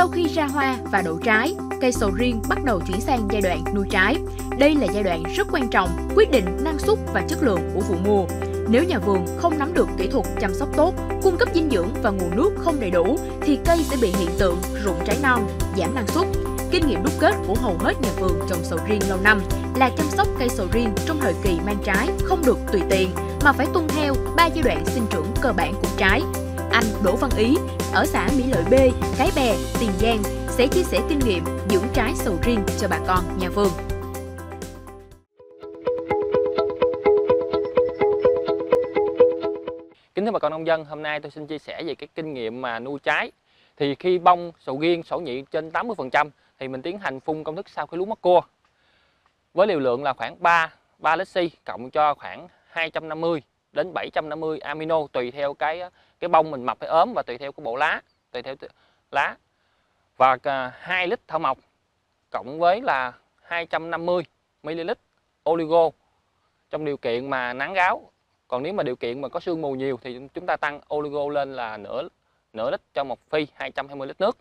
sau khi ra hoa và đổ trái, cây sầu riêng bắt đầu chuyển sang giai đoạn nuôi trái. Đây là giai đoạn rất quan trọng, quyết định năng suất và chất lượng của vụ mùa. Nếu nhà vườn không nắm được kỹ thuật chăm sóc tốt, cung cấp dinh dưỡng và nguồn nước không đầy đủ thì cây sẽ bị hiện tượng rụng trái non, giảm năng suất. Kinh nghiệm đúc kết của hầu hết nhà vườn trồng sầu riêng lâu năm là chăm sóc cây sầu riêng trong thời kỳ mang trái không được tùy tiện mà phải tuân theo ba giai đoạn sinh trưởng cơ bản của trái. Anh Đỗ Văn Ý ở xã Mỹ Lợi B, Cái Bè, Tiền Giang sẽ chia sẻ kinh nghiệm dưỡng trái sầu riêng cho bà con nhà vườn. Kính thưa bà con nông dân, hôm nay tôi xin chia sẻ về cái kinh nghiệm mà nuôi trái. Thì khi bông sầu riêng sổ nhị trên 80% thì mình tiến hành phun công thức sau khi lúa mắc cua. Với liều lượng là khoảng 3 3 lít xi cộng cho khoảng 250 đến 750 amino tùy theo cái cái bông mình mập hay ốm và tùy theo cái bộ lá, tùy theo lá. Và 2 lít thảo mộc cộng với là 250 ml oligo trong điều kiện mà nắng gáo còn nếu mà điều kiện mà có sương mù nhiều thì chúng ta tăng oligo lên là nửa nửa lít cho một phi 220 lít nước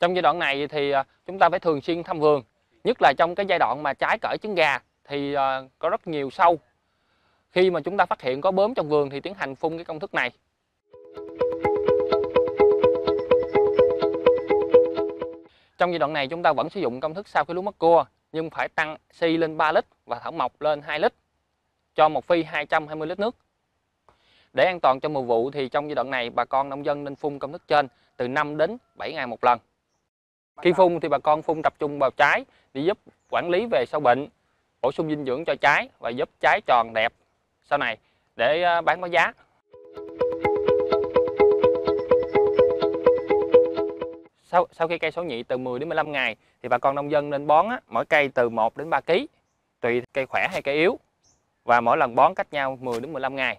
trong giai đoạn này thì à, chúng ta phải thường xuyên thăm vườn, nhất là trong cái giai đoạn mà trái cỡ trứng gà thì à, có rất nhiều sâu. Khi mà chúng ta phát hiện có bướm trong vườn thì tiến hành phun cái công thức này. Trong giai đoạn này chúng ta vẫn sử dụng công thức sau khi lúa mất cua, nhưng phải tăng si lên 3 lít và thảo mộc lên 2 lít, cho một phi 220 lít nước. Để an toàn cho mùa vụ thì trong giai đoạn này bà con nông dân nên phun công thức trên từ 5 đến 7 ngày một lần khi phun thì bà con phun tập trung vào trái để giúp quản lý về sâu bệnh, bổ sung dinh dưỡng cho trái và giúp trái tròn đẹp sau này để à, bán có giá. Sau, sau khi cây số nhị từ 10 đến 15 ngày thì bà con nông dân nên bón á, mỗi cây từ 1 đến 3 kg tùy cây khỏe hay cây yếu và mỗi lần bón cách nhau 10 đến 15 ngày.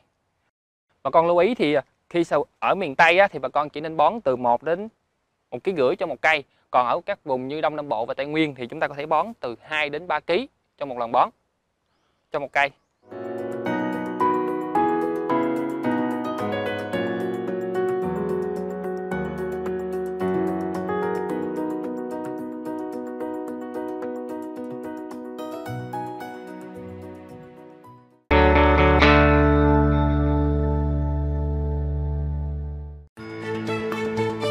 Bà con lưu ý thì khi ở miền Tây á, thì bà con chỉ nên bón từ 1 đến một ký rưỡi cho một cây còn ở các vùng như Đông Nam Bộ và Tây Nguyên thì chúng ta có thể bón từ 2 đến 3 kg cho một lần bón, cho một cây.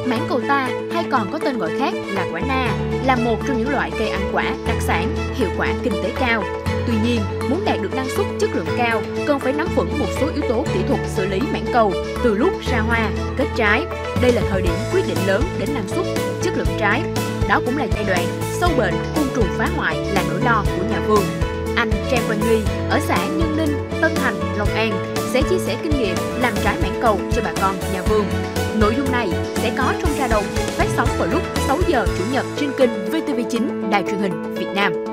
Mãng cầu ta hay còn có tên gọi khác là quả na là một trong những loại cây ăn quả đặc sản, hiệu quả kinh tế cao. Tuy nhiên, muốn đạt được năng suất chất lượng cao, cần phải nắm vững một số yếu tố kỹ thuật xử lý mãng cầu từ lúc ra hoa, kết trái. Đây là thời điểm quyết định lớn đến năng suất, chất lượng trái. Đó cũng là giai đoạn sâu bệnh, côn trùng phá hoại là nỗi lo của nhà vườn. Anh Trang văn Nghi ở xã Nhân Ninh, Tân Thành, Long An sẽ chia sẻ kinh nghiệm, làm trái mảng cầu cho bà con, nhà vườn. Nội dung này sẽ có trong ra đồng phát sóng vào lúc 6 giờ Chủ nhật trên kênh VTV9 Đài truyền hình Việt Nam.